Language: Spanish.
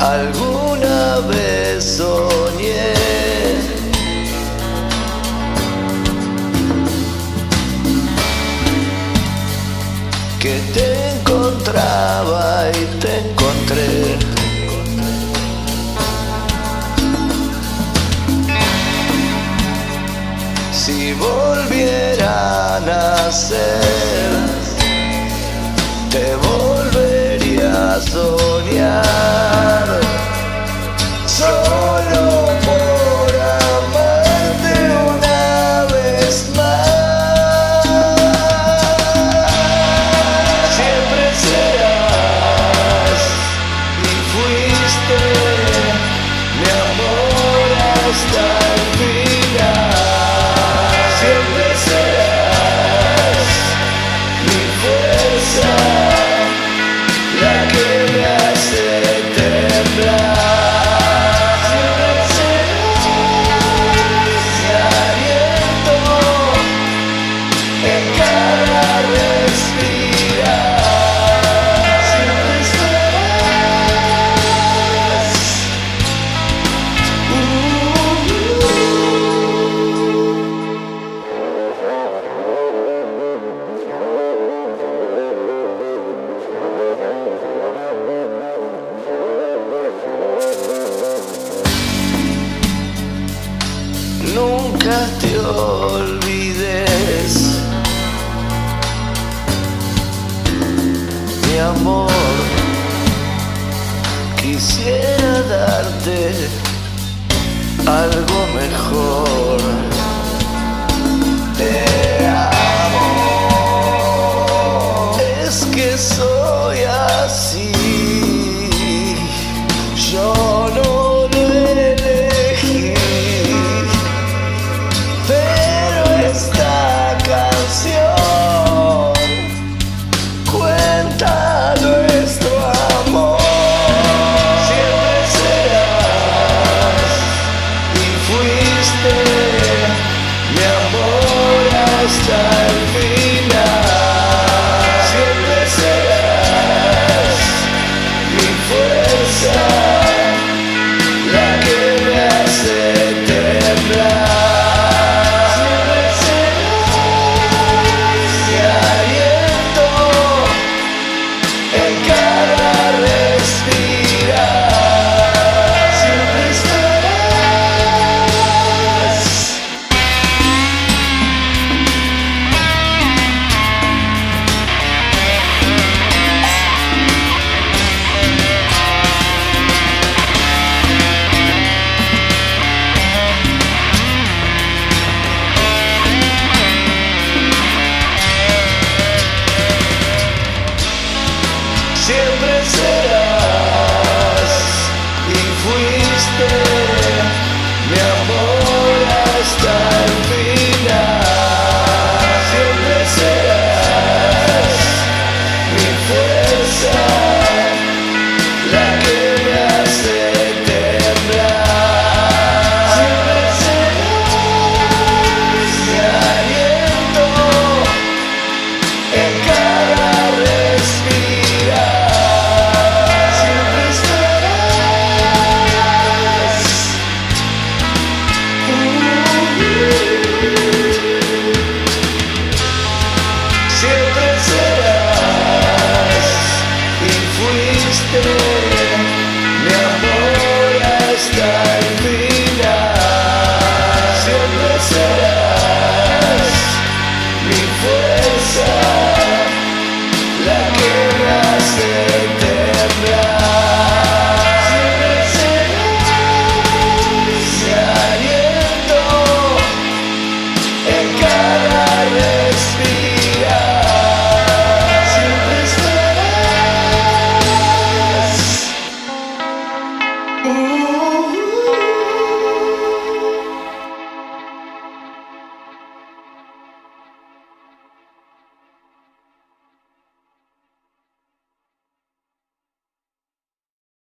alguna vez soñé. Que te encontraba y te encontré. Si volviera a nacer, te volvería a soñar. till we Nunca te olvides, mi amor. Quisiera darte algo mejor. Te amo. Es que soy